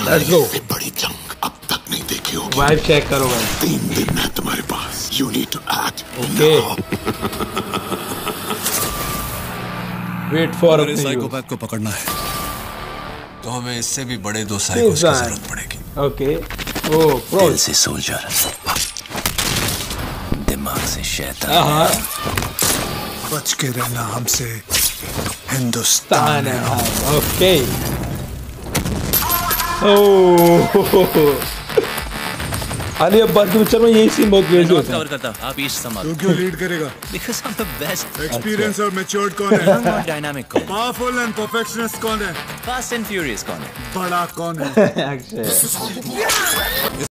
बड़ी जंग अब तक नहीं देखी होगी। वाइब चेक करो भाई। तीन दिन है तुम्हारे पास। You need to act okay wait for इस साइकोपैथ को पकड़ना है। तो हमें इससे भी बड़े दो साइकोस की ज़रूरत पड़ेगी। ओके ओ प्रो दिल से सोल्जर दिमाग से शैतान हाँ बच के रहना हमसे। हिंदुस्तान है। ओके अरे अब बात पिक्चर में यही सीन बहुत क्रेजी होता है। करता आप ईस्ट संभाल तू क्यों लीड करेगा। Because I am the best experience और मैच्योर्ड कौन है? डायनामिक कौन पावरफुल एंड परफेक्शनिस्ट कौन है? फास्ट एंड फ्यूरियस कौन है? बड़ा कौन है?